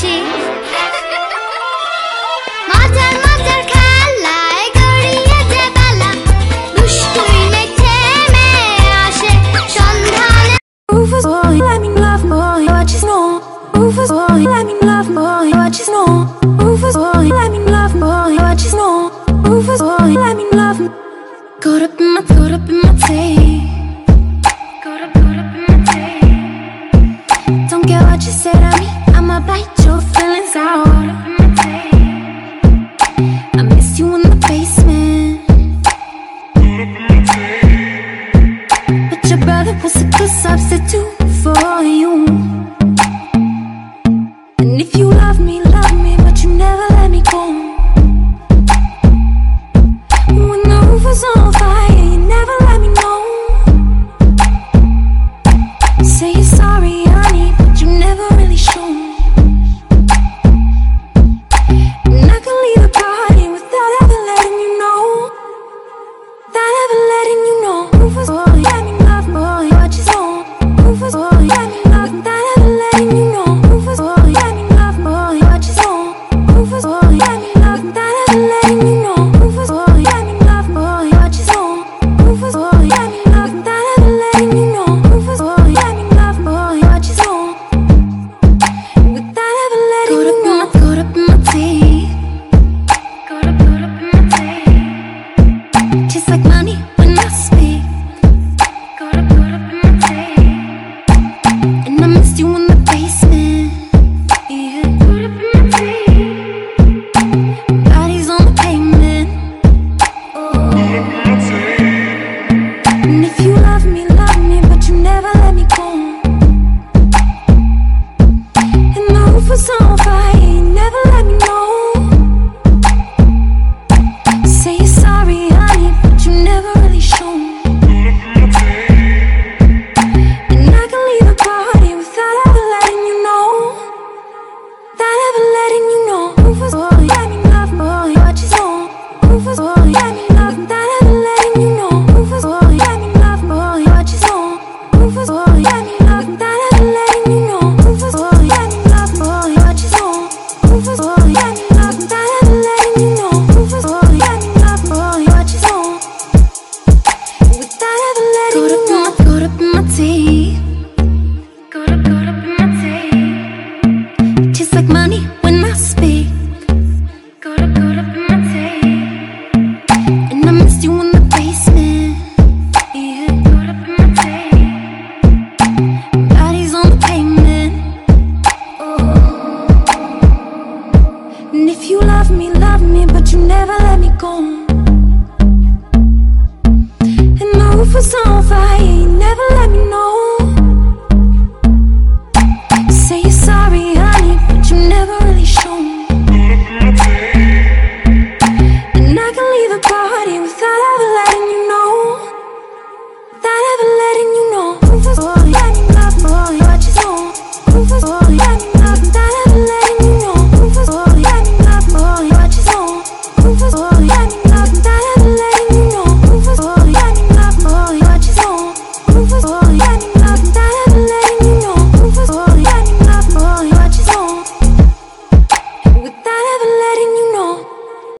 আসে মজার মজার খেলায় গড়িয়ে যে বেলা দুষ্টুই নেই থেমে আসে সন্ধানে Rufus boy, let me love boy, what you know? Rufus boy, let me love boy, what you know? Rufus boy, let me love boy, what you know? Rufus boy, let me love. Caught up in my, caught up in my tape. Caught up, caught up in my tape. Don't care what you say to me, I'ma bite your feelings out. I miss you in the basement. But your brother was a good substitute for you. And if you love me, love me, but you never let me go. When the roof was on fire, you never let me know. Say you're sorry, я